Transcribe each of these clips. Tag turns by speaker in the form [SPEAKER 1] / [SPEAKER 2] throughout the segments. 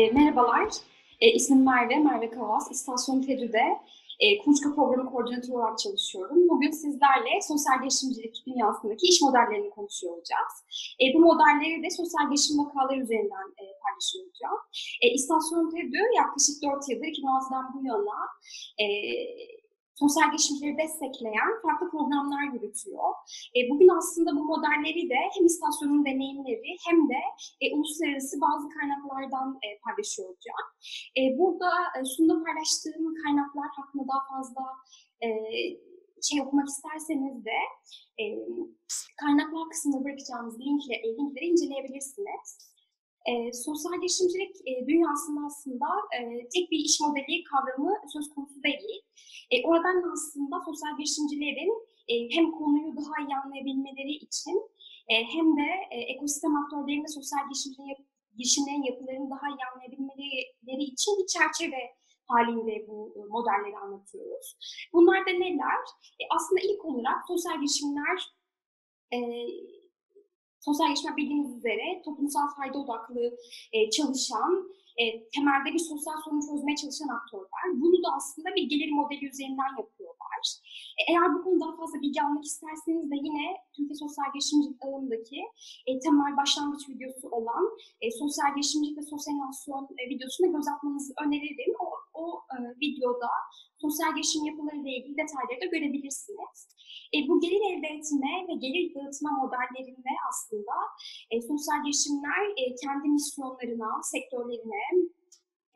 [SPEAKER 1] E, merhabalar, e, ismim Merve, Merve Kavas. İstasyon TEDÜ'de e, Kuluçka Programı Koordinatörü olarak çalışıyorum. Bugün sizlerle sosyal girişimcilik dünyasındaki iş modellerini konuşuyor olacağız. E, bu modelleri de sosyal girişim vakaları üzerinden e, paylaşıyor olacağım. E, İstasyon TEDÜ yaklaşık 4 yıldır 2006'dan bu yana e, sosyal girişimcileri destekleyen farklı programlar yürütüyor. E, bugün aslında bu modelleri de hem istasyonun deneyimleri hem de e, uluslararası bazı kaynaklardan e, paylaşıyor olacağım. E, burada e, sunumda paylaştığım kaynaklar hakkında daha fazla e, şey okumak isterseniz de e, kaynaklar kısmında bırakacağımız linkle, e, linkleri inceleyebilirsiniz. E, sosyal girişimcilik e, dünyasında aslında e, tek bir iş modeli kavramı söz konusu değil. E, oradan da aslında sosyal girişimcilerin e, hem konuyu daha iyi anlayabilmeleri için e, hem de e, ekosistem aktörlerinin de sosyal girişimcilerin, girişimlerin yapılarını daha iyi anlayabilmeleri için bir çerçeve halinde bu modelleri anlatıyoruz. Bunlar da neler? E, aslında ilk olarak sosyal girişimler e, sosyal girişimler bildiğiniz üzere toplumsal fayda odaklı e, çalışan e, temelde bir sosyal sorun çözmeye çalışan aktörler. Bunu da aslında bir gelir modeli üzerinden yapıyorlar. E, eğer bu konuda daha fazla bilgi almak isterseniz de yine Türkiye Sosyal Girişimcilik alanındaki e, temel başlangıç videosu olan e, Sosyal Girişimcilik ve Sosyal İnovasyon e, videosuna göz atmanızı öneririm. O, o e, videoda sosyal girişim yapıları ile ilgili detayları da görebilirsiniz. E, bu gelir elde etme ve gelir dağıtma modellerinde aslında e, sosyal girişimler e, kendi misyonlarına, sektörlerine,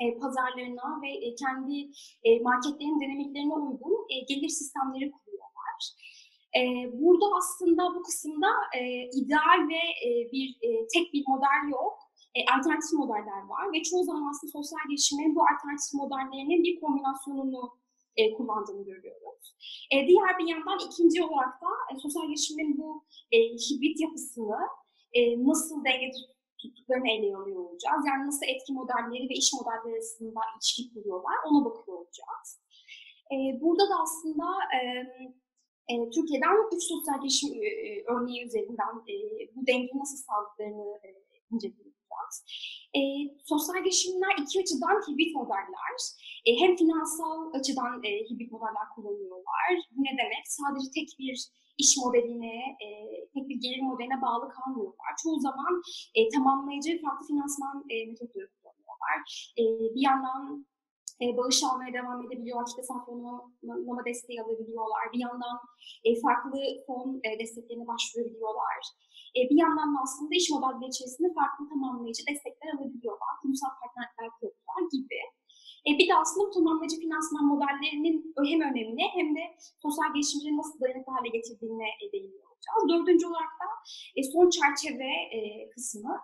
[SPEAKER 1] e, pazarlarına ve e, kendi e, marketlerin dinamiklerine uygun e, gelir sistemleri kuruyorlar. E, burada aslında bu kısımda e, ideal ve e, bir e, tek bir model yok. E, alternatif modeller var ve çoğu zaman aslında sosyal girişimlerin bu alternatif modellerinin bir kombinasyonunu e, kullandığını görüyoruz. E, diğer bir yandan ikinci olarak da e, sosyal girişimlerin bu e, hibrit yapısını e, nasıl dengede tuttuklarını ele alıyor olacağız. Yani nasıl etki modelleri ve iş modelleri arasında ilişki kuruyorlar ona bakıyor olacağız. E, burada da aslında e, e, Türkiye'den üç sosyal girişim e, örneği üzerinden e, bu dengeyi nasıl sağladıklarını e, inceleyeceğiz. E, sosyal girişimler iki açıdan hibrit modeller. E, hem finansal açıdan e, hibrit modeller kullanıyorlar. Bu ne demek? Sadece tek bir iş modeline, e, tek bir gelir modeline bağlı kalmıyorlar. Çoğu zaman e, tamamlayıcı farklı finansman e, metotları kullanıyorlar. E, bir yandan e, bağış almaya devam edebiliyorlar, işte fonlama desteği alabiliyorlar. Bir yandan e, farklı fon e, desteklerine başvurabiliyorlar. E, bir yandan da aslında iş modelleri içerisinde farklı tamamlayıcı destekler alabiliyorlar. Kurumsal partnerler kuruyorlar gibi. E, bir de aslında bu tamamlayıcı finansman modellerinin hem önemine hem de sosyal girişimcileri nasıl dayanıklı hale getirdiğine e, değiniyor olacağız. Dördüncü olarak da e, son çerçeve e, kısmı.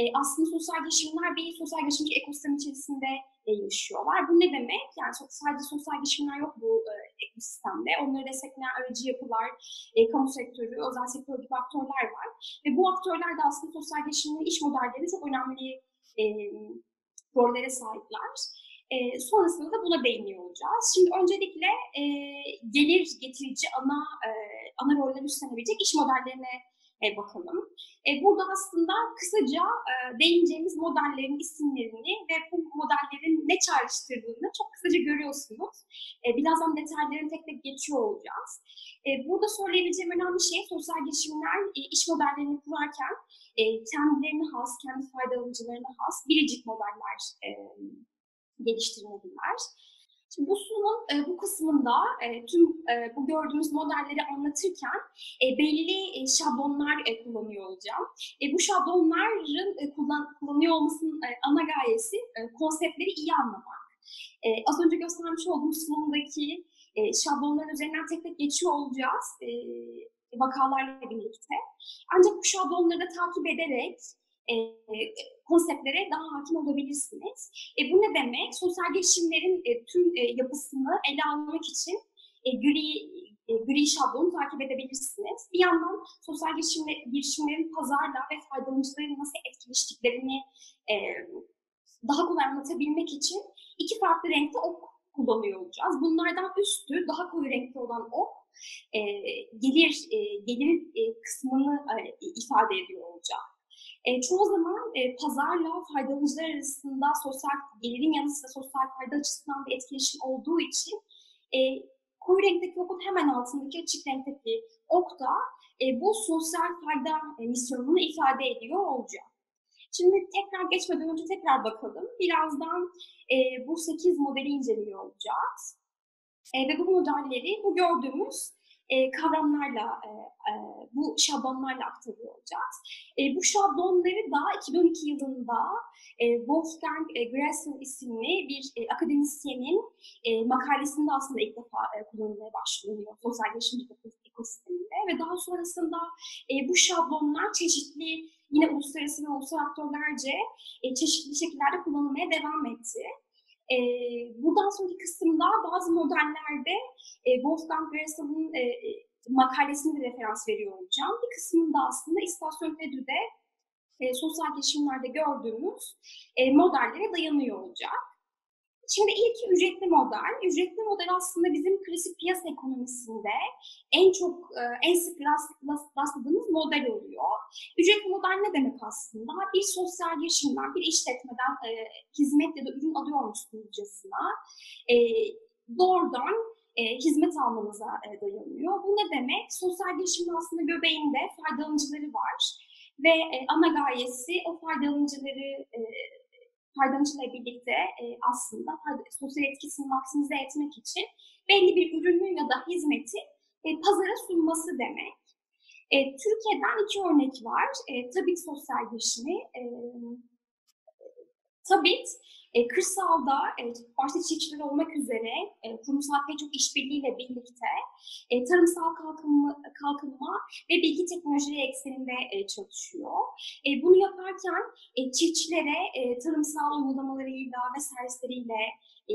[SPEAKER 1] E, aslında sosyal girişimler bir sosyal girişimci ekosistem içerisinde e, yaşıyorlar. Bu ne demek? Yani sadece sosyal girişimler yok bu e, ekosistemde. Onları destekleyen aracı yapılar, e, kamu sektörü, özel sektör gibi aktörler var. Ve bu aktörler de aslında sosyal girişimlerin iş modelleri çok önemli e, rollere sahipler. E, sonrasında da buna değiniyor olacağız. Şimdi öncelikle e, gelir getirici ana e, ana roller üstlenebilecek iş modellerine e, bakalım. E, burada aslında kısaca e, değineceğimiz modellerin isimlerini ve bu modellerin ne çağrıştırdığını çok kısaca görüyorsunuz. E, birazdan detaylarını tek tek geçiyor olacağız. E, burada söyleyebileceğim önemli şey sosyal girişimler e, iş modellerini kurarken e, kendilerine has, kendi fayda alıcılarına has biricik modeller e, geliştirmeliler. Şimdi bu sunumun e, bu kısmında e, tüm e, bu gördüğümüz modelleri anlatırken e, belli e, şablonlar e, kullanıyor olacağım. E, bu şablonların e, kullan, kullanıyor olmasının e, ana gayesi e, konseptleri iyi anlamak. E, az önce göstermiş olduğum sunumdaki e, şablonların üzerinden tek tek geçiyor olacağız e, vakalarla birlikte. Ancak bu şablonları da takip ederek e, konseptlere daha hakim olabilirsiniz. E, bu ne demek? Sosyal girişimlerin e, tüm e, yapısını ele almak için e, gri, e, gri şablonu takip edebilirsiniz. Bir yandan sosyal girişimler, girişimlerin pazarla ve faydalanıcıların nasıl etkileştiklerini e, daha kolay anlatabilmek için iki farklı renkte ok kullanıyor olacağız. Bunlardan üstü daha koyu renkli olan ok e, gelir e, gelir e, kısmını e, ifade ediyor olacak. E, çoğu zaman e, pazarla faydalanıcılar arasında sosyal gelirin yanı sıra sosyal fayda açısından bir etkileşim olduğu için e, koyu renkteki okun hemen altındaki açık renkteki ok da e, bu sosyal fayda e, misyonunu ifade ediyor olacak. Şimdi tekrar geçmeden önce tekrar bakalım. Birazdan e, bu 8 modeli inceliyor olacağız. E, ve bu modelleri bu gördüğümüz e, kavramlarla, e, e, bu şablonlarla aktarıyor olacağız. E, bu şablonları daha 2012 yılında e, Wolfgang Gressel isimli bir e, akademisyenin e, makalesinde aslında ilk defa e, kullanılmaya başlanıyor sosyal gelişimcilik ekosisteminde ve daha sonrasında e, bu şablonlar çeşitli yine uluslararası ve ulusal aktörlerce e, çeşitli şekillerde kullanılmaya devam etti. E, buradan sonraki kısımda bazı modellerde e, Wolfgang Gressel'ın e, makalesini de referans veriyor olacağım. Bir kısmında aslında istasyon tedride e, sosyal gelişimlerde gördüğümüz e, modellere dayanıyor olacak. Şimdi ilk ücretli model. Ücretli model aslında bizim klasik piyasa ekonomisinde en çok, e, en sık rastladığımız model oluyor. Ücretli model ne demek aslında? Bir sosyal girişimden, bir işletmeden e, hizmet ya da ürün alıyormuşsunuzcasına e, doğrudan e, hizmet almanıza e, dayanıyor. Bu ne demek? Sosyal girişimin aslında göbeğinde faydalanıcıları var ve e, ana gayesi o faydalanıcıları e, faydalanıcıyla birlikte e, aslında sosyal etkisini maksimize etmek için belli bir ürünü ya da hizmeti e, pazara sunması demek. E, Türkiye'den iki örnek var. E, Tabit Sosyal Girişimi. E, Tabit, e, kırsalda e, başta çiftçiler olmak üzere e, kurumsal pek çok işbirliğiyle birlikte e, tarımsal kalkınma, kalkınma ve bilgi teknolojileri ekseninde e, çalışıyor. E, bunu yaparken e, çiftçilere e, tarımsal uygulamalarıyla ve servisleriyle e,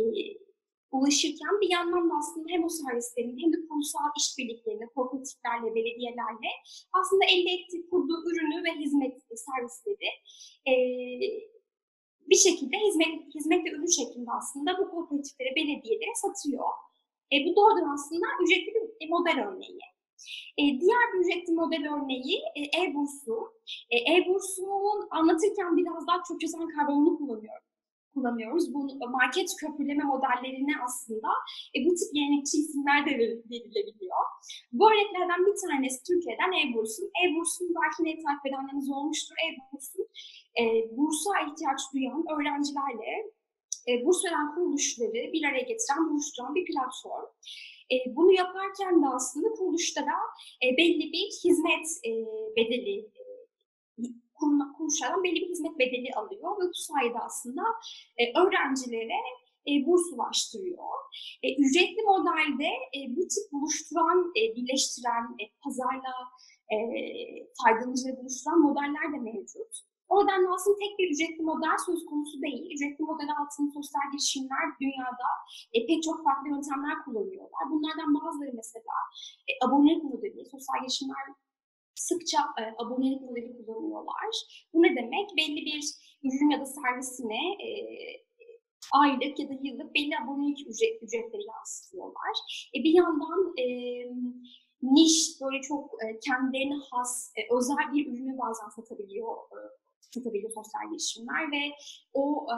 [SPEAKER 1] ulaşırken bir yandan da aslında hem o servislerin hem de kurumsal işbirliklerine, kooperatiflerle, belediyelerle aslında elde ettiği kurduğu ürünü ve hizmet servisleri e, bir şekilde hizmet, hizmet ürün şeklinde aslında bu kooperatiflere, belediyelere satıyor. E, bu doğrudan aslında ücretli bir model örneği. E, diğer bir ücretli model örneği e, e-bursu. E, e-bursunun anlatırken biraz daha çözen karbonunu kullanıyorum kullanıyoruz. Bu market köprüleme modellerine aslında e, bu tip yenilikçi isimler de verilebiliyor. Bu örneklerden bir tanesi Türkiye'den e-bursun. E-bursun belki ne takip edenleriniz olmuştur. E-bursun e, bursa ihtiyaç duyan öğrencilerle e, burs veren kuruluşları bir araya getiren, buluşturan bir platform. E, bunu yaparken de aslında kuruluşlara e, belli bir hizmet e, bedeli e, kuruluşlardan belli bir hizmet bedeli alıyor ve bu sayede aslında e, öğrencilere e, burs ulaştırıyor. E, ücretli modelde e, bu tip buluşturan, e, birleştiren, e, pazarla e, faydalanıcıları buluşturan modeller de mevcut. O nedenle aslında tek bir ücretli model söz konusu değil. Ücretli model altında sosyal girişimler dünyada e, pek çok farklı yöntemler kullanıyorlar. Bunlardan bazıları mesela e, abonelik modeli, sosyal girişimler sıkça e, abonelik modeli kullanıyorlar. Bu ne demek? Belli bir ürün ya da servisine e, aylık ya da yıllık belli abonelik ücret, ücretleri yansıtıyorlar. E, bir yandan e, niş, böyle çok e, kendilerine has, e, özel bir ürünü bazen satabiliyor e, satabiliyor sosyal girişimler ve o e,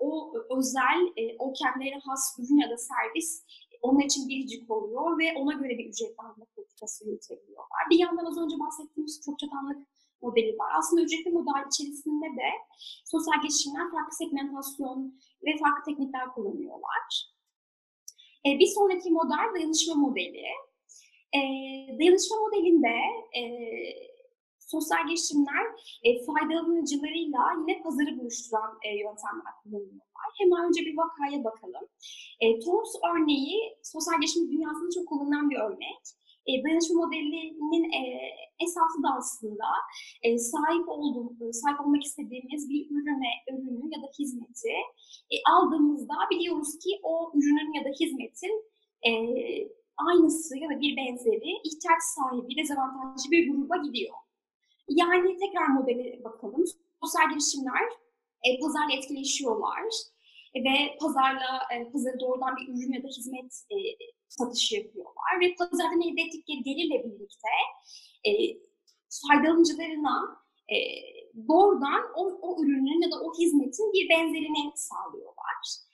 [SPEAKER 1] o özel, e, o kendilerine has ürün ya da servis onun için biricik oluyor ve ona göre bir ücretlendirme politikası yürütebiliyorlar. Bir yandan az önce bahsettiğimiz çok çatanlık modeli var. Aslında ücretli model içerisinde de sosyal girişimler farklı segmentasyon ve farklı teknikler kullanıyorlar. E, bir sonraki model dayanışma modeli. E, dayanışma modelinde e, sosyal girişimler e, faydalanıcılarıyla yine pazarı buluşturan e, yöntemler kullanıyorlar. Hemen önce bir vakaya bakalım. E, TOMS örneği sosyal girişim dünyasında çok kullanılan bir örnek. E, dayanışma modelinin e, esası da aslında e, sahip olduğumuz, sahip olmak istediğimiz bir ürüne, ürünü ya da hizmeti e, aldığımızda biliyoruz ki o ürünün ya da hizmetin e, aynısı ya da bir benzeri ihtiyaç sahibi, dezavantajlı bir gruba gidiyor. Yani tekrar modele bakalım. Sosyal girişimler e, pazarla etkileşiyorlar ve pazarla e, pazarı doğrudan bir ürün ya da hizmet e, satışı yapıyorlar ve pazardan elde ettikleri gelirle birlikte e, faydalanıcılarına e, doğrudan o, o ürünün ya da o hizmetin bir benzerini sağlıyorlar.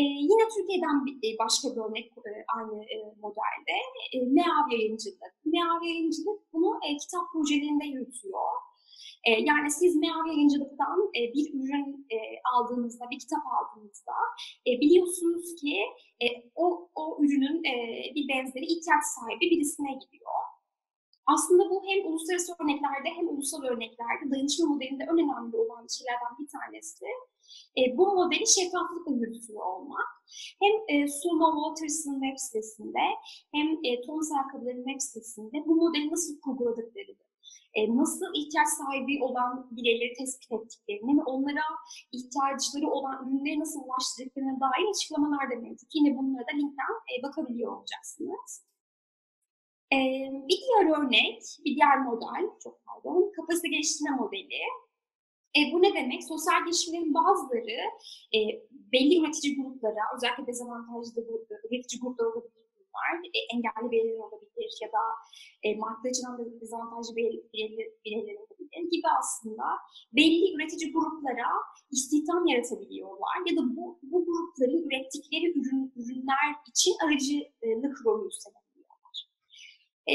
[SPEAKER 1] E, yine Türkiye'den e, başka bir örnek e, aynı e, modelde e, MEAV yayıncılık. MEAV yayıncılık bunu kitap projelerinde yürütüyor. Yani siz MEAV yayıncılıktan bir ürün aldığınızda, bir kitap aldığınızda biliyorsunuz ki o, o ürünün bir benzeri ihtiyaç sahibi birisine gidiyor. Aslında bu hem uluslararası örneklerde hem ulusal örneklerde dayanışma modelinde önemli olan şeylerden bir tanesi e, bu modeli şeffaflıkla yürütüyor olmak. Hem e, Suma Waters'ın web sitesinde hem e, Thomas Ayakkabıları'nın web sitesinde bu modeli nasıl kurguladıkları, e, nasıl ihtiyaç sahibi olan bireyleri tespit ettiklerini ve onlara ihtiyaçları olan ürünleri nasıl ulaştırdıklarına dair açıklamalar da mevcut. Yine bunlara da linkten e, bakabiliyor olacaksınız. E, bir diğer örnek, bir diğer model, çok pardon, kapasite geliştirme modeli. E, bu ne demek? Sosyal girişimlerin bazıları e, belli üretici gruplara, özellikle dezavantajlı üretici gruplar olabilir bunlar, e, engelli bireyler olabilir ya da e, maddi açıdan dezavantajlı bireyler olabilir gibi aslında belli üretici gruplara istihdam yaratabiliyorlar ya da bu, bu grupların ürettikleri ürün, ürünler için aracılık rolü üstlenebiliyorlar. E,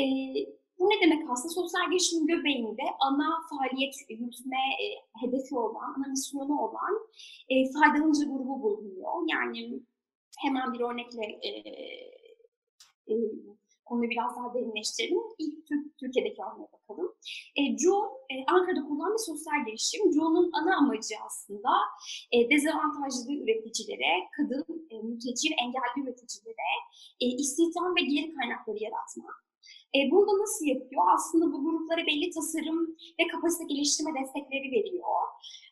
[SPEAKER 1] bu ne demek aslında? Sosyal girişimin göbeğinde ana faaliyet yürütme e, hedefi olan, ana misyonu olan e, faydalanıcı grubu bulunuyor. Yani hemen bir örnekle e, e, konuyu biraz daha derinleştirelim. İlk Türk, Türkiye'deki örneğe bakalım. E, Joe, e, Ankara'da kurulan bir sosyal girişim. Joe'nun ana amacı aslında e, dezavantajlı üreticilere, kadın, e, mülteci engelli üreticilere e, istihdam ve gelir kaynakları yaratmak. E, bunu da nasıl yapıyor? Aslında bu gruplara belli tasarım ve kapasite geliştirme destekleri veriyor.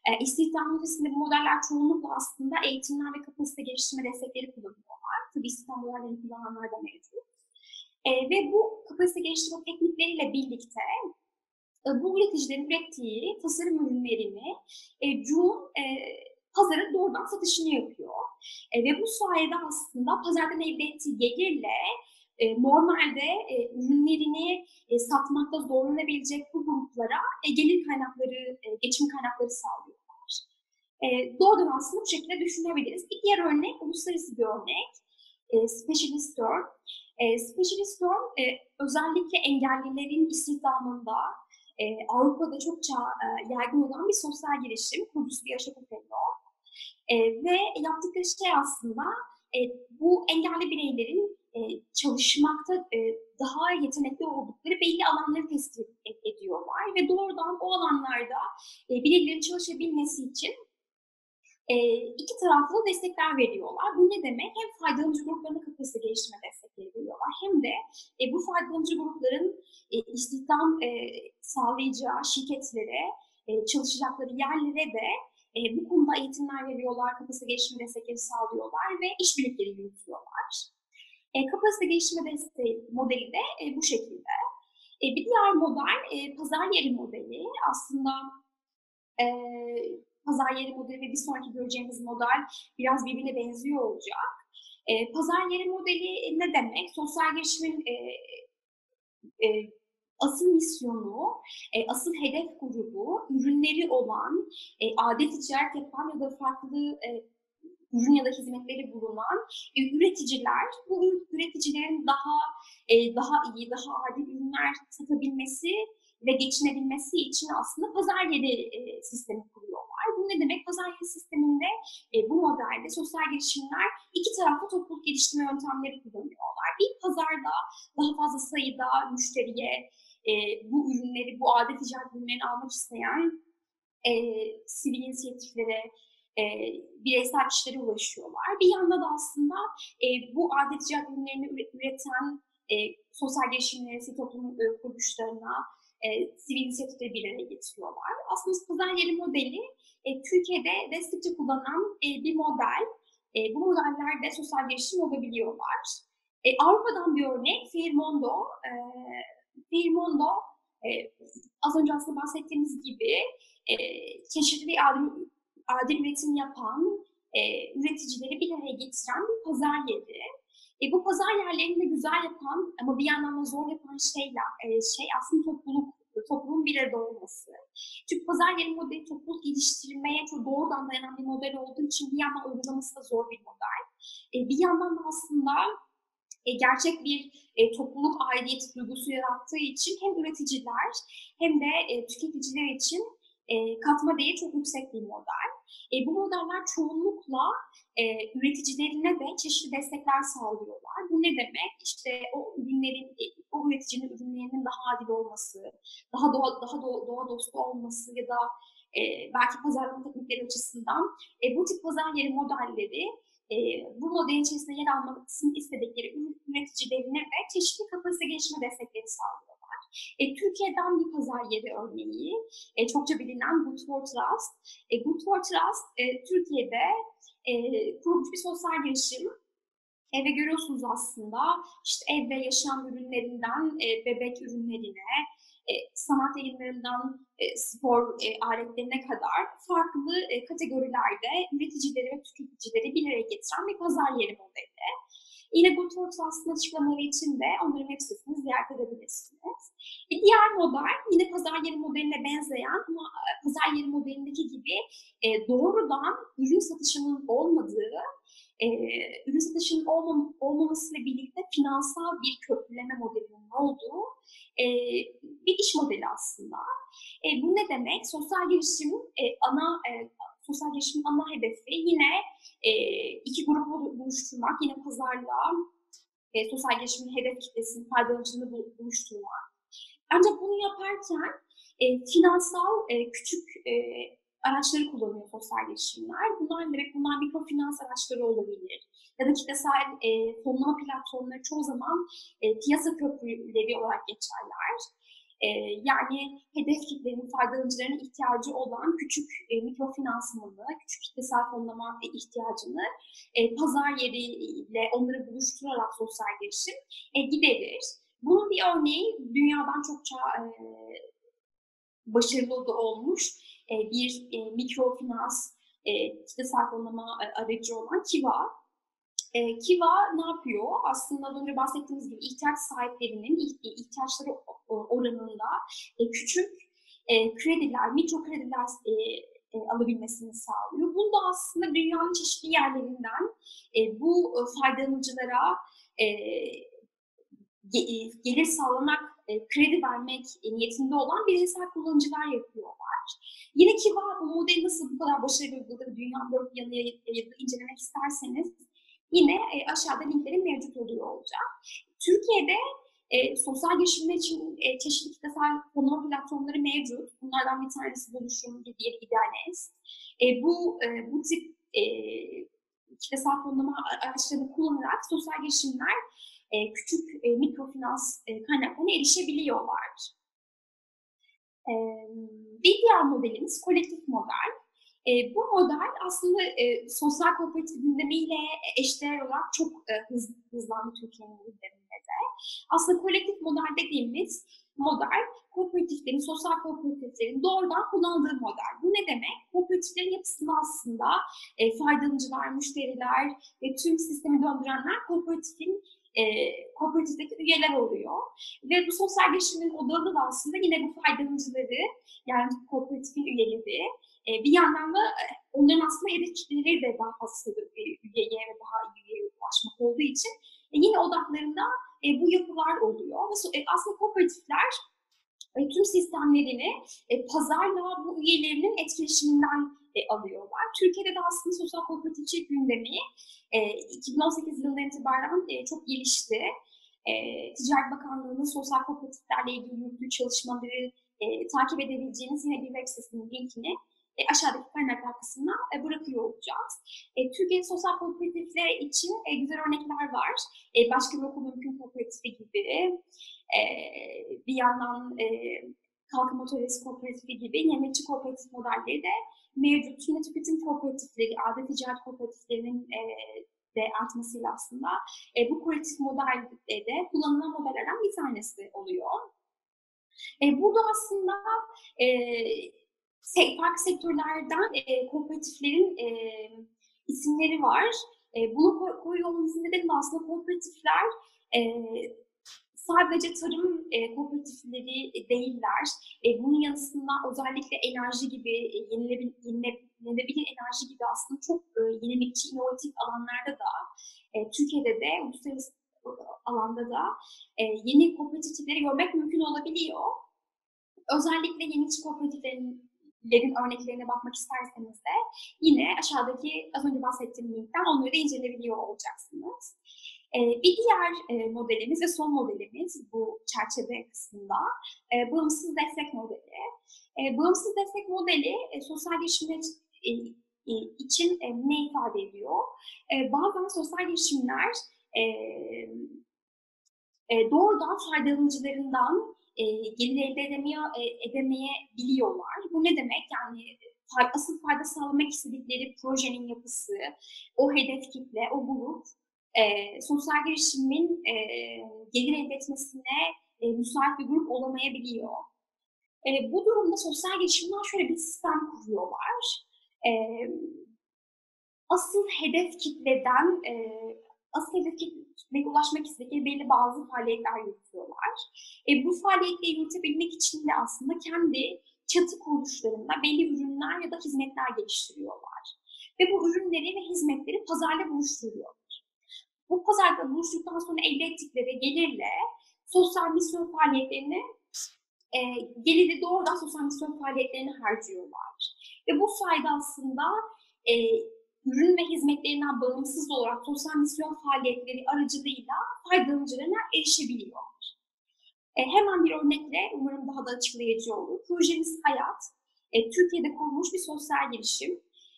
[SPEAKER 1] E, istihdam nefesinde bu modeller çoğunlukla aslında eğitimler ve kapasite geliştirme destekleri kullanıyorlar. Tabii istihdam modellerini kullananlar da mevcut. E, ve bu kapasite geliştirme teknikleriyle birlikte e, bu üreticilerin ürettiği tasarım ürünlerini e, June e, pazara doğrudan satışını yapıyor. E, ve bu sayede aslında pazardan elde ettiği gelirle e, normalde e, ürünlerini e, satmakta zorlanabilecek bu gruplara e, gelir kaynakları, e, geçim kaynakları sağlıyorlar. E, doğrudan aslında bu şekilde düşünebiliriz. Bir diğer örnek, uluslararası bir örnek. E, Specialist Store. E, Specialist Store e, özellikle engellilerin istihdamında e, Avrupa'da çokça e, yaygın olan bir sosyal girişim. Kurucusu bir Otello. E, ve yaptıkları şey aslında e, bu engelli bireylerin çalışmakta e, daha yetenekli oldukları belli alanları tespit ediyorlar ve doğrudan o alanlarda e, bireylerin çalışabilmesi için e, iki taraflı destekler veriyorlar. Bu ne demek? Hem faydalanıcı gruplarına kapasite geliştirme destekleri veriyorlar hem de e, bu faydalanıcı grupların e, istihdam e, sağlayacağı şirketlere, e, çalışacakları yerlere de e, bu konuda eğitimler veriyorlar, kapasite geliştirme destekleri sağlıyorlar ve işbirlikleri yürütüyorlar. E, kapasite geliştirme desteği modeli de e, bu şekilde. E, bir diğer model e, pazar yeri modeli. Aslında e, pazar yeri modeli ve bir sonraki göreceğimiz model biraz birbirine benziyor olacak. E, pazar yeri modeli ne demek? Sosyal girişimin e, e, asıl misyonu, e, asıl hedef grubu, ürünleri olan, e, adet ticaret yapan ya da farklı e, ürün ya da hizmetleri bulunan e, üreticiler, bu üreticilerin daha e, daha iyi, daha adil ürünler satabilmesi ve geçinebilmesi için aslında pazar yeri e, sistemi kuruyorlar. Bu ne demek? Pazar yeri sisteminde e, bu modelde sosyal girişimler iki taraflı topluluk geliştirme yöntemleri kullanıyorlar. Bir pazarda daha fazla sayıda müşteriye e, bu ürünleri, bu adet ticaret ürünlerini almak isteyen e, sivil inisiyatiflere, e, bireysel kişilere ulaşıyorlar. Bir yanda da aslında e, bu adet ticaret ürünlerini üreten e, sosyal girişimleri, sivil toplum e, kuruluşlarına, e, sivil inisiyatifleri bir araya getiriyorlar. Aslında pazar yeri modeli e, Türkiye'de destekçi kullanılan e, bir model. E, bu modellerde sosyal girişim olabiliyorlar. E, Avrupa'dan bir örnek Fairmondo. E, Fairmondo e, az önce aslında bahsettiğimiz gibi e, çeşitli adil adil üretim yapan e, üreticileri bir araya getiren bir pazar yeri. E, bu pazar yerlerini de güzel yapan ama bir yandan da zor yapan şeyler, e, şey aslında topluluk, toplumun bir arada olması. Çünkü pazar yeri modeli topluluk geliştirmeye çok doğrudan dayanan bir model olduğu için bir yandan uygulaması da zor bir model. E, bir yandan da aslında e, gerçek bir e, topluluk aidiyet duygusu yarattığı için hem üreticiler hem de e, tüketiciler için e, katma değeri çok yüksek bir model. E, bu modeller çoğunlukla e, üreticilerine de çeşitli destekler sağlıyorlar. Bu ne demek? İşte o ürünlerin, e, o üreticinin ürünlerinin daha adil olması, daha doğa, daha doğa, doğa dostu olması ya da e, belki pazarlama teknikleri açısından e, bu tip pazar yeri modelleri e, bu modelin içerisinde yer almasını istedikleri üreticilerine ve çeşitli kapasite gelişme destekleri sağlıyor. E, Türkiye'den bir pazar yeri örneği, e, çokça bilinen Good for Trust. E, Good for Trust, e, Türkiye'de e, kurulmuş bir sosyal girişim. E, ve görüyorsunuz aslında işte ev ve yaşam ürünlerinden e, bebek ürünlerine, e, sanat eğilimlerinden e, spor e, aletlerine kadar farklı e, kategorilerde üreticileri ve tüketicileri bir araya getiren bir pazar yeri modeli. Yine bu Tortuas'ın açıklamaları için de onların web sitesini ziyaret edebilirsiniz. E diğer model yine pazar yeri modeline benzeyen ama e, pazar yeri modelindeki gibi e, doğrudan ürün satışının olmadığı, e, ürün satışının olmam olmamasıyla birlikte finansal bir köprüleme modelinin olduğu e, bir iş modeli aslında. E, bu ne demek? Sosyal girişimin e, ana e, sosyal girişimin ana hedefi yine e, iki grubu buluşturmak, yine pazarla e, sosyal girişimin hedef kitlesini, faydalanıcılığını buluşturmak. Ancak bunu yaparken e, finansal e, küçük e, araçları kullanıyor sosyal girişimler. Bunlar demek? Bunlar mikrofinans araçları olabilir. Ya da kitlesel e, fonlama platformları çoğu zaman e, piyasa köprüleri olarak geçerler. E, yani hedef kitlenin, faydalanıcıların ihtiyacı olan küçük e, mikrofinansmanı, küçük kitlesel fonlama e, ihtiyacını e, pazar yeriyle onları buluşturarak sosyal girişim e, giderir. Bunun bir örneği dünyadan çokça e, başarılı da olmuş e, bir e, mikrofinans e, kitlesel fonlama aracı olan Kiva. E, Kiva ne yapıyor? Aslında az önce bahsettiğimiz gibi ihtiyaç sahiplerinin ihtiyaçları oranında e, küçük e, krediler, mikro krediler e, e, alabilmesini sağlıyor. Bunu da aslında dünyanın çeşitli yerlerinden e, bu faydalanıcılara e, gelir sağlamak, e, kredi vermek niyetinde olan bireysel kullanıcılar yapıyorlar. Yine Kiva bu modeli nasıl bu kadar başarılı uyguladığı dünya dört yanıya incelemek isterseniz yine e, aşağıda linkleri mevcut oluyor olacak. Türkiye'de e, sosyal girişimler için e, çeşitli kitlesel fonlama platformları mevcut. Bunlardan bir tanesi Buluşum, diğeri İdealist. E, bu, e, bu tip e, kitlesel fonlama araçlarını kullanarak sosyal girişimler e, küçük e, mikrofinans e, kaynaklarına erişebiliyorlar. E, bir diğer modelimiz kolektif model. E, bu model aslında e, sosyal kooperatif gündemiyle eşdeğer olarak çok e, hız, hızlandı Türkiye'nin gündeminde de. Aslında kolektif model dediğimiz model kooperatiflerin, sosyal kooperatiflerin doğrudan kullandığı model. Bu ne demek? Kooperatiflerin yapısında aslında e, faydalanıcılar, müşteriler ve tüm sistemi döndürenler kooperatifin e, kooperatifteki üyeler oluyor. Ve bu sosyal girişimin odağı da aslında yine bu faydalanıcıları, yani kooperatifin üyeleri, e, bir yandan da e, onların aslında hedef kitleleri de daha fazla bir üyeye ve daha iyi üyeye ulaşmak olduğu için e, yine odaklarında e, bu yapılar oluyor. Ve e, aslında kooperatifler tüm sistemlerini e, pazarla bu üyelerinin etkileşiminden e, alıyorlar. Türkiye'de de aslında sosyal kooperatifçilik gündemi e, 2018 yılından itibaren e, çok gelişti. E, Ticaret Bakanlığı'nın sosyal kooperatiflerle ilgili yürüttüğü çalışmaları e, takip edebileceğiniz yine bir web sitesinin linkini e, aşağıdaki kaynaklar kısmına e, bırakıyor olacağız. E, Türkiye sosyal kooperatifler için e, güzel örnekler var. E, başka bir okul mümkün kooperatifi gibi. E, bir yandan e, Kalkınma Atölyesi Kooperatifi gibi yemekçi kooperatif modelleri de mevcut. Yine tüketim kooperatifleri, adet ticaret kooperatiflerinin e, de artmasıyla aslında e, bu kolektif modelde de kullanılan modellerden bir tanesi oluyor. E, burada aslında e, farklı sektörlerden e, kooperatiflerin e, isimleri var. E, bunu koyuyor olmamızın nedeni aslında kooperatifler e, sadece tarım e, kooperatifleri değiller. E, bunun yanısında özellikle enerji gibi, e, yenilebilir, yenilebilir enerji gibi aslında çok e, yenilikçi, inovatif alanlarda da e, Türkiye'de de, uluslararası alanda da e, yeni kooperatifleri görmek mümkün olabiliyor. Özellikle yenilikçi kooperatiflerin lerin örneklerine bakmak isterseniz de yine aşağıdaki az önce bahsettiğim linkten onları da inceleyebiliyor olacaksınız. E, bir diğer e, modelimiz ve son modelimiz bu çerçeve kısmında e, bağımsız destek modeli. E, bağımsız destek modeli e, sosyal girişimler e, e, için e, ne ifade ediyor? E, bazen sosyal girişimler e, e, doğrudan faydalanıcılarından e, gelir elde edemeye, e, edemeyebiliyorlar. Bu ne demek? Yani asıl fayda sağlamak istedikleri projenin yapısı, o hedef kitle, o grup e, sosyal girişimin e, gelir elde etmesine e, müsait bir grup olamayabiliyor. E, bu durumda sosyal girişimler şöyle bir sistem kuruyorlar. E, asıl hedef kitleden e, asıl hedef kitleye ulaşmak istedikleri belli bazı faaliyetler yürütüyorlar. E, bu faaliyetleri yürütebilmek için de aslında kendi çatı kuruluşlarında belli ürünler ya da hizmetler geliştiriyorlar. Ve bu ürünleri ve hizmetleri pazarla buluşturuyorlar. Bu pazarda buluştuktan sonra elde ettikleri gelirle sosyal misyon faaliyetlerini e, geliri doğrudan sosyal misyon faaliyetlerini harcıyorlar. Ve bu sayede aslında e, ürün ve hizmetlerinden bağımsız olarak sosyal misyon faaliyetleri aracılığıyla faydalanıcılarına erişebiliyorlar. E, hemen bir örnekle umarım daha da açıklayıcı olur. Projemiz Hayat, e, Türkiye'de kurulmuş bir sosyal girişim.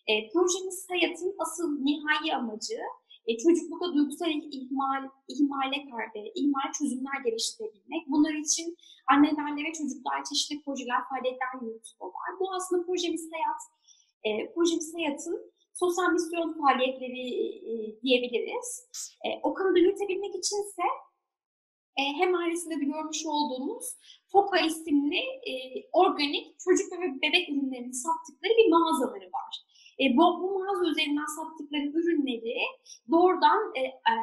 [SPEAKER 1] E, projemiz Hayat'ın asıl nihai amacı e, çocuklukta duygusal ihmal, ihmale, e, ihmal çözümler geliştirebilmek. Bunlar için annelerle ve çocuklar çeşitli projeler, faaliyetler yürütüyorlar. Bu aslında projemiz Hayat, e, projemiz Hayat'ın sosyal misyon faaliyetleri e, diyebiliriz. E, o konuda yürütebilmek içinse e, hemen resimde de görmüş olduğumuz Foka isimli e, organik çocuk ve bebek ürünlerini sattıkları bir mağazaları var. E, bu, bu mağaza üzerinden sattıkları ürünleri doğrudan e, e,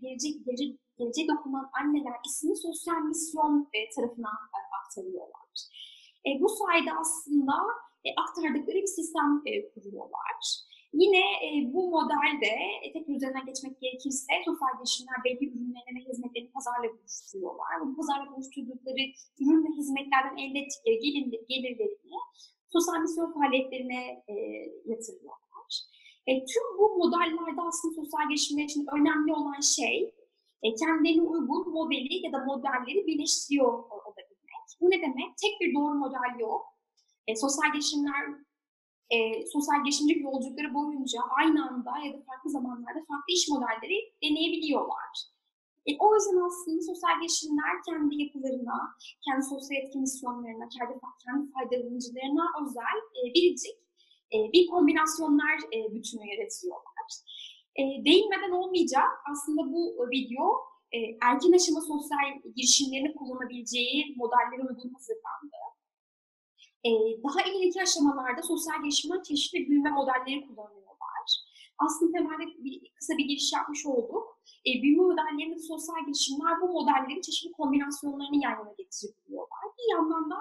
[SPEAKER 1] gelecek, gelecek, gelecek dokunan anneler isimli sosyal misyon e, tarafına e, aktarıyorlar. E, bu sayede aslında e, aktardıkları bir sistem e, kuruyorlar. Yine e, bu modelde e, tek üzerinden geçmek gerekirse sosyal girişimler belli ürünlerini ve hizmetlerini pazarla buluşturuyorlar. Bu pazarla buluşturdukları ürün ve hizmetlerden elde ettikleri gelir, gelirlerini sosyal misyon faaliyetlerine e, yatırıyorlar. E, tüm bu modellerde aslında sosyal girişimler için önemli olan şey e, kendilerine uygun modeli ya da modelleri birleştiriyor olabilmek. Bu ne demek? Tek bir doğru model yok. E, sosyal girişimler e, sosyal girişimcilik yolculukları boyunca aynı anda ya da farklı zamanlarda farklı iş modelleri deneyebiliyorlar. E, o yüzden aslında sosyal girişimler kendi yapılarına, kendi sosyal etki misyonlarına, kendi, kendi faydalanıcılarına özel e, biricik e, bir kombinasyonlar e, bütünü yaratıyorlar. E, değinmeden olmayacak aslında bu video e, erken aşama sosyal girişimlerini kullanabileceği modellere uygun hazırlandı. E, daha ileriki aşamalarda sosyal gelişimler çeşitli büyüme modelleri kullanıyorlar. Aslında temelde bir, kısa bir giriş yapmış olduk. E, büyüme modellerinde sosyal gelişimler bu modellerin çeşitli kombinasyonlarını yan yana getiriyorlar. Bir yandan da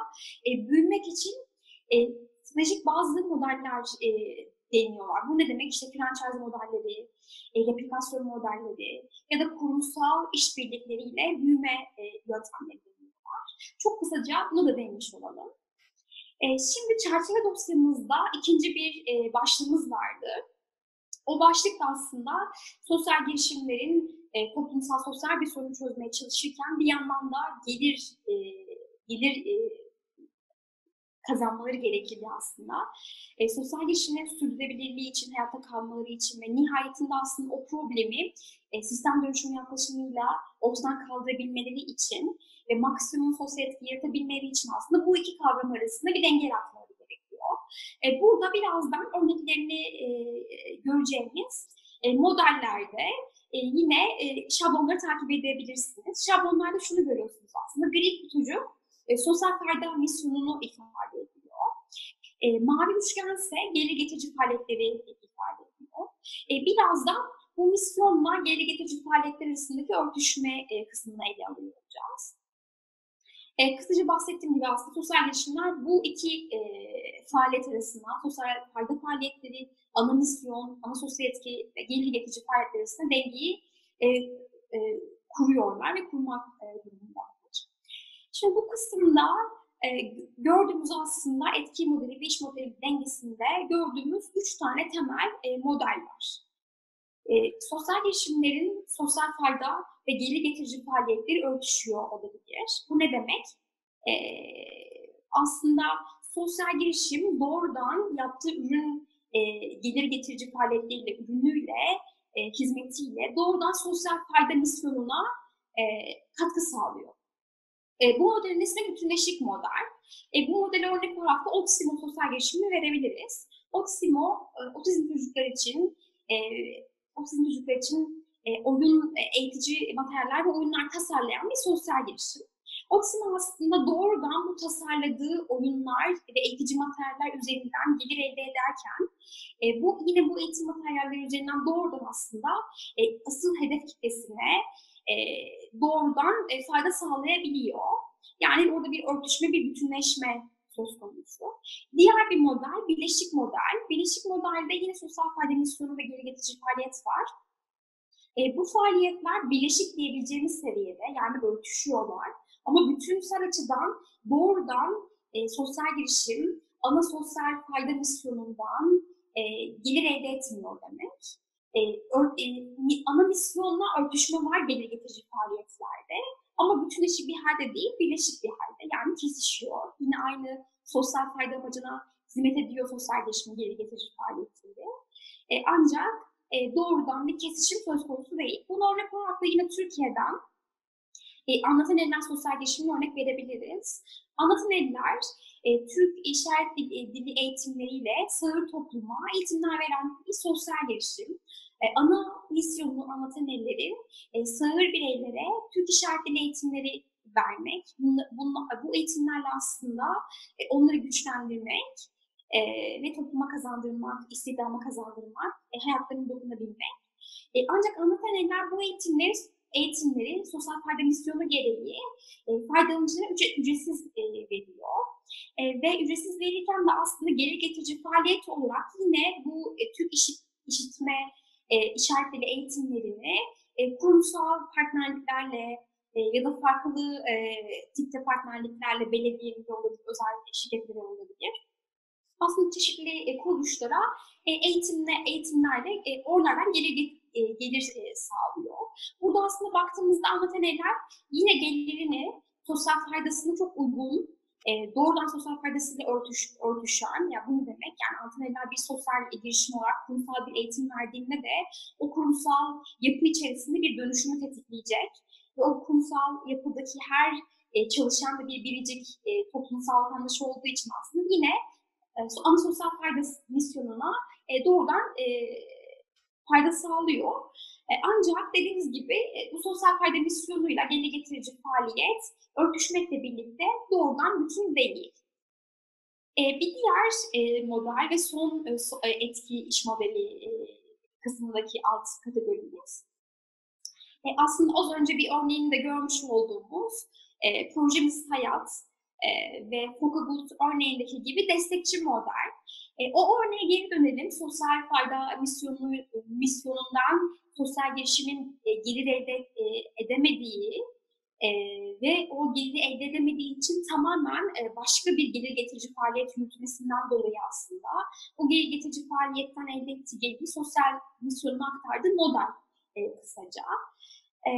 [SPEAKER 1] e, büyümek için e, stratejik bazı modeller e, deniyorlar. Bu ne demek? İşte franchise modelleri, e, replikasyon modelleri ya da kurumsal işbirlikleriyle büyüme e, yöntemleri deniyorlar. Çok kısaca bunu da değinmiş olalım. E, şimdi çerçeve dosyamızda ikinci bir e, başlığımız vardı. O başlık da aslında sosyal girişimlerin e, toplumsal sosyal bir sorun çözmeye çalışırken bir yandan da gelir e, gelir e, kazanmaları gerekirdi aslında. E, sosyal girişimlerin sürdürülebilirliği için, hayatta kalmaları için ve nihayetinde aslında o problemi e, sistem dönüşüm yaklaşımıyla ortadan kaldırabilmeleri için ve maksimum sosyal etki yaratabilmeleri için aslında bu iki kavram arasında bir denge yaratmaları gerekiyor. E, burada birazdan örneklerini e, göreceğimiz e, modellerde e, yine e, şablonları takip edebilirsiniz. Şablonlarda şunu görüyorsunuz aslında. Gri kutucu e, sosyal fayda misyonunu ifade ediyor. E, mavi üçgen ise gelir getirici faaliyetleri ifade ediyor. E, biraz da bu misyonla gelir getirici faaliyetler arasındaki örtüşme e, kısmını ele alıyor olacağız. E, kısaca bahsettiğim gibi aslında sosyal girişimler bu iki e, faaliyet arasında, sosyal fayda faaliyetleri, ana misyon, ana sosyal etki ve gelir getirici faaliyetler arasında dengeyi e, e, kuruyorlar ve kurmak e, durumundalar. Şimdi bu kısımda e, gördüğümüz aslında etki modeli ve iş modeli dengesinde gördüğümüz üç tane temel e, model var. E, sosyal girişimlerin sosyal fayda ve gelir getirici faaliyetleri örtüşüyor olabilir. Bu ne demek? E, aslında sosyal girişim doğrudan yaptığı ürün e, gelir getirici faaliyetleriyle, ürünüyle, e, hizmetiyle doğrudan sosyal fayda misyonuna e, katkı sağlıyor. E, bu modelin ismi bütünleşik model. E, bu modele örnek olarak da Otsimo sosyal girişimini verebiliriz. Otsimo, e, otizm çocuklar için e, otizm çocuklar için e, oyun, e, eğitici materyaller ve oyunlar tasarlayan bir sosyal girişim. Otsimo aslında doğrudan bu tasarladığı oyunlar ve eğitici materyaller üzerinden gelir elde ederken e, bu yine bu eğitim materyalleri üzerinden doğrudan aslında e, asıl hedef kitlesine e, doğrudan e, fayda sağlayabiliyor. Yani orada bir örtüşme, bir bütünleşme söz konusu. Diğer bir model, bileşik model. Bileşik modelde yine sosyal fayda misyonu ve geri getirici faaliyet var. E, bu faaliyetler bileşik diyebileceğimiz seviyede, yani örtüşüyorlar. Ama bütünsel açıdan doğrudan e, sosyal girişim, ana sosyal fayda misyonundan e, gelir elde etmiyor demek. E, ör, e, ana misyonla örtüşme var gelir getirici faaliyetlerde. Ama bütünleşik bir halde değil, birleşik bir halde. Yani kesişiyor. Yine aynı sosyal fayda amacına hizmet ediyor sosyal gelişim geri getirici faaliyetleri. E, ancak e, doğrudan bir kesişim söz konusu değil. Bunu örnek olarak da yine Türkiye'den e, Anlatan Eller Sosyal Gelişimine örnek verebiliriz. Anlatan Eller, e, Türk İşaret Dili, e, eğitimleriyle sağır topluma eğitimler veren bir sosyal gelişim. E, ana misyonu anlatan ellerin e, sağır bireylere Türk İşaret Dili eğitimleri vermek, bunu, bunu, bu eğitimlerle aslında e, onları güçlendirmek e, ve topluma kazandırmak, istihdama kazandırmak, e, hayatlarını dokunabilmek. E, ancak anlatan eller bu eğitimleri eğitimleri sosyal fayda misyonu gereği e, faydalanıcılara ücret, ücretsiz e, veriyor. E, ve ücretsiz verirken de aslında geri getirici faaliyet olarak yine bu e, Türk işit, işitme e, işaretleri eğitimlerini e, kurumsal partnerliklerle e, ya da farklı e, tipte partnerliklerle belediyeleri olabilir, özel şirketleri olabilir. Aslında çeşitli e, kuruluşlara e, eğitimle, eğitimlerle e, oralardan gelir, e, gelir e, sağlıyor. Burada aslında baktığımızda anlatan eller yine gelirini, sosyal faydasını çok uygun e, doğrudan sosyal faydasıyla örtüş, örtüşen, ya bu ne demek? Yani Antaneller bir sosyal girişim olarak kurumsal bir eğitim verdiğinde de o kurumsal yapı içerisinde bir dönüşümü tetikleyecek ve o kurumsal yapıdaki her e, çalışan ve bir biricik e, toplumsal vatandaş olduğu için aslında yine e, ana sosyal fayda misyonuna e, doğrudan e, fayda sağlıyor. E, ancak dediğimiz gibi e, bu sosyal fayda misyonuyla gelir getirici faaliyet örtüşmekle birlikte doğrudan bütün değil. E, bir diğer model ve son so, etki iş modeli kısmındaki alt kategorimiz. Aslında az önce bir örneğini de görmüş olduğumuz projemiz hayat e, ve Fokagut örneğindeki gibi destekçi model. E, o örneğe geri dönelim. Sosyal fayda misyonu, misyonundan sosyal girişimin e, gelir elde e, edemediği e, ve o geliri elde edemediği için tamamen e, başka bir gelir getirici faaliyet yürütmesinden dolayı aslında o gelir getirici faaliyetten elde ettiği geliri sosyal misyonuna aktardığı model e, kısaca. E,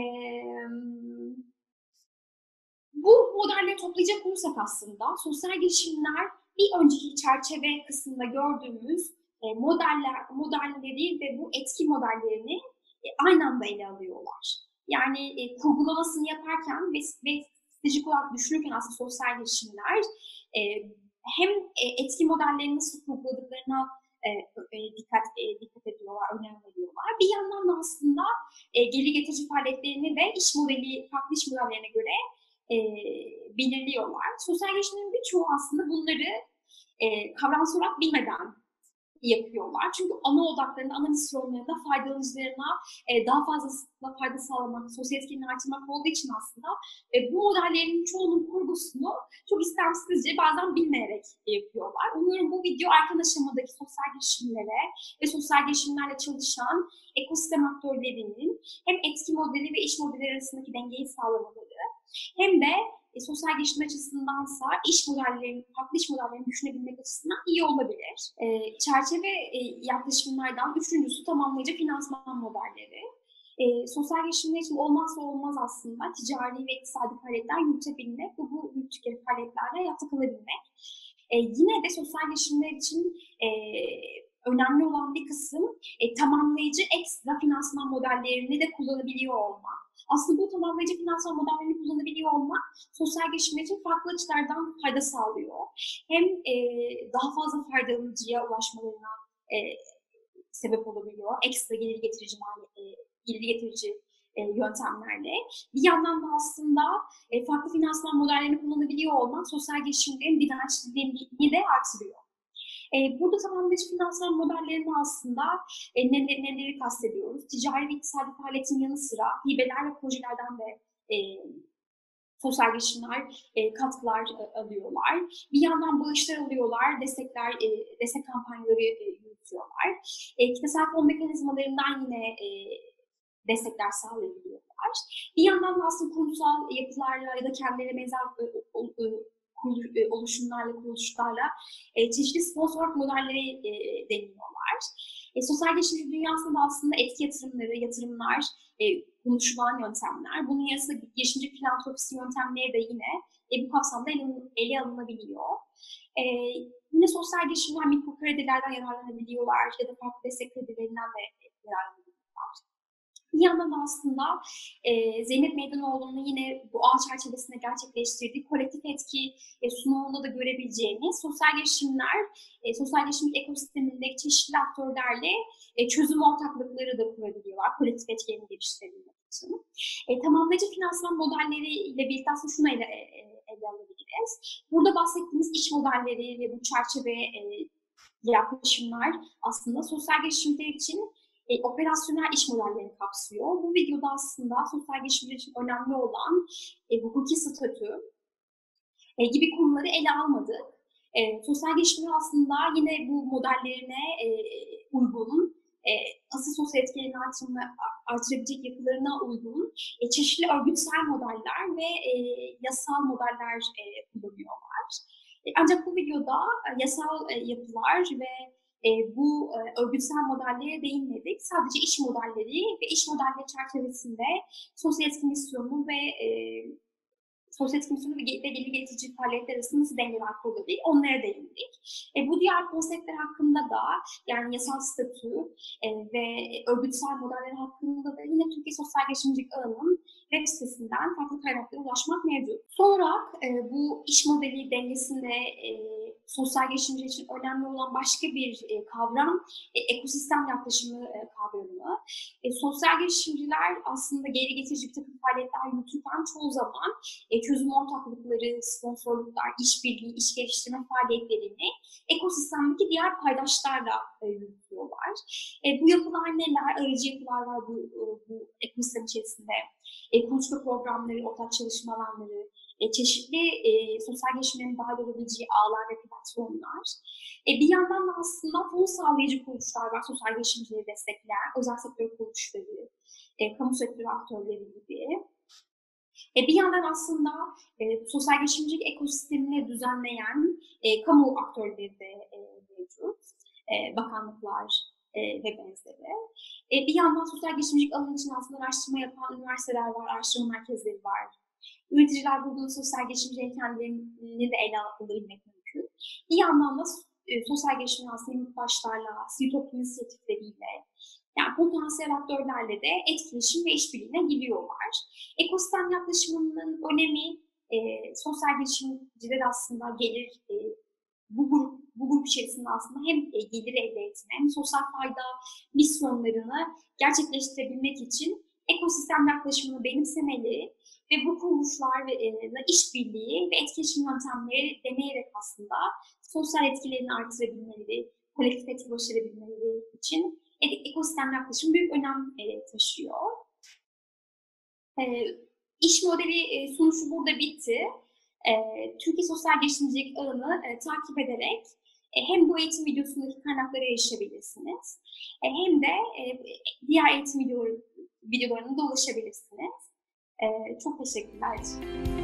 [SPEAKER 1] bu modelleri toplayacak olursak aslında sosyal girişimler bir önceki çerçeve kısmında gördüğümüz e, modeller, modelleri ve bu etki modellerini e, aynı anda ele alıyorlar. Yani e, kurgulamasını yaparken ve, ve stratejik olarak düşünürken aslında sosyal girişimler e, hem e, etki modellerini nasıl kurguladıklarına e, e, dikkat e, dikkat ediyorlar, önem veriyorlar. Bir yandan da aslında e, geri getirici faaliyetlerini de iş modeli, farklı iş modellerine göre e, belirliyorlar. Sosyal girişimlerin birçoğu aslında bunları e, kavramsal bilmeden yapıyorlar. Çünkü ana odaklarında, ana misyonlarında faydalanıcılarına e, daha fazla fayda sağlamak, sosyal etkinliğini artırmak olduğu için aslında e, bu modellerin çoğunun kurgusunu çok istemsizce bazen bilmeyerek yapıyorlar. Umuyorum bu video erken aşamadaki sosyal girişimlere ve sosyal girişimlerle çalışan ekosistem aktörlerinin hem etki modeli ve iş modeli arasındaki dengeyi sağlamaları hem de e, sosyal gelişim açısındansa iş modellerinin, farklı iş modellerini düşünebilmek açısından iyi olabilir. E, çerçeve e, yaklaşımlardan üçüncüsü tamamlayıcı finansman modelleri. E, sosyal gelişimler için olmazsa olmaz aslında ticari ve iktisadi faaliyetler yürütebilmek ve bu yürüttükleri faaliyetlerle ayakta kalabilmek. E, yine de sosyal gelişimler için e, önemli olan bir kısım e, tamamlayıcı ekstra finansman modellerini de kullanabiliyor olmak. Aslında bu tamamlayıcı finansal modellerini kullanabiliyor olmak sosyal gelişim için farklı açılardan fayda sağlıyor. Hem e, daha fazla faydalanıcıya ulaşmalarına e, sebep olabiliyor. Ekstra gelir getirici e, gelir getirici e, yöntemlerle. Bir yandan da aslında e, farklı finansman modellerini kullanabiliyor olmak sosyal gelişimlerin dirençliliğini de artırıyor. E, burada tamamlayıcı finansal modellerini aslında e, neleri, neleri kastediyoruz? Ticari ve iktisadi faaliyetin yanı sıra hibeler ve projelerden de e, sosyal girişimler e, katkılar e, alıyorlar. Bir yandan bağışlar alıyorlar, destekler, e, destek kampanyaları e, yürütüyorlar. E, kitlesel fon mekanizmalarından yine e, destekler sağlayabiliyorlar. Bir yandan da aslında kurumsal yapılarla ya da kendilerine benzer e, oluşumlarla, kuruluşlarla e, çeşitli sponsor modelleri e, deniyorlar. E, sosyal girişimci dünyasında aslında etki yatırımları, yatırımlar, e, konuşulan yöntemler. Bunun yanı sıra girişimci filantropisi yöntemleri de yine e, bu kapsamda ele, ele alınabiliyor. E, yine sosyal girişimler mikro kredilerden yararlanabiliyorlar ya da farklı destek kredilerinden de yararlanabiliyorlar. Bir yandan da aslında e, Zeynep Meydanoğlu'nun yine bu ağ çerçevesinde gerçekleştirdiği kolektif etki e, sunumunda da görebileceğiniz sosyal girişimler, e, sosyal girişim ekosistemindeki çeşitli aktörlerle e, çözüm ortaklıkları da kurabiliyorlar kolektif etkilerini geliştirebilmek için. E, tamamlayıcı finansman modelleriyle birlikte aslında şunu ele, e, ele alabiliriz. Burada bahsettiğimiz iş modelleri ve bu çerçeve e, yaklaşımlar aslında sosyal girişimler için e, operasyonel iş modellerini kapsıyor. Bu videoda aslında sosyal girişimler için önemli olan e, hukuki statü e, gibi konuları ele almadık. E, sosyal girişimler aslında yine bu modellerine e, uygun, e, asıl sosyal etkilerini artırma, artırabilecek yapılarına uygun e, çeşitli örgütsel modeller ve e, yasal modeller e, kullanıyorlar. E, ancak bu videoda e, yasal e, yapılar ve e, bu e, örgütsel modellere değinmedik. Sadece iş modelleri ve iş modelleri çerçevesinde sosyal etki misyonu ve e, sosyal etki misyonu ve gelir getirici faaliyetler arasında nasıl dengeler kurulabilir onlara değindik. E, bu diğer konseptler hakkında da yani yasal statü e, ve örgütsel modeller hakkında da yine Türkiye Sosyal Girişimcilik Ağı'nın web sitesinden farklı kaynaklara ulaşmak mevcut. Son olarak e, bu iş modeli dengesinde e, sosyal girişimci için önemli olan başka bir e, kavram e, ekosistem yaklaşımı e, kavramı. E, sosyal girişimciler aslında geri getirici bir takım faaliyetler yürütürken çoğu zaman e, çözüm ortaklıkları, sponsorluklar, işbirliği, iş geliştirme faaliyetlerini ekosistemdeki diğer paydaşlarla e, yürütüyorlar. E, bu yapılar neler? Aracı yapılar var bu, e, bu ekosistem içerisinde. E, kuluçka programları, ortak çalışma alanları, e, çeşitli e, sosyal gelişimlerin dahil olabileceği ağlar ve platformlar. E, bir yandan da aslında fon sağlayıcı kuruluşlar var, sosyal girişimcileri destekleyen, özel sektör kuruluşları, e, kamu sektörü aktörleri gibi. E, bir yandan aslında e, sosyal girişimcilik ekosistemini düzenleyen e, kamu aktörleri de e, mevcut. E, bakanlıklar e, ve benzeri. E, bir yandan sosyal girişimcilik alanı için aslında araştırma yapan üniversiteler var, araştırma merkezleri var. Üreticiler bulduğu sosyal girişimcilerin kendilerini de ele alabilmek mümkün. Bir yandan da e, sosyal girişim aslında yurttaşlarla, sivil toplum inisiyatifleriyle, yani potansiyel aktörlerle de etkileşim ve işbirliğine giriyorlar. Ekosistem yaklaşımının önemi e, sosyal girişimciler aslında gelir e, bu grup bu grup içerisinde aslında hem e, gelir elde etme hem sosyal fayda misyonlarını gerçekleştirebilmek için ekosistem yaklaşımını benimsemeli ve bu kuruluşlarla e, işbirliği ve etkileşim yöntemleri deneyerek aslında sosyal etkilerini artırabilmeleri, kolektif etki başarabilmeleri için ekosistem yaklaşım büyük önem e, taşıyor. E, iş modeli sonucu burada bitti. Türkiye Sosyal Girişimcilik ağını takip ederek hem bu eğitim videosundaki kaynaklara erişebilirsiniz hem de diğer eğitim videoları, videolarına da ulaşabilirsiniz. E, çok teşekkürler.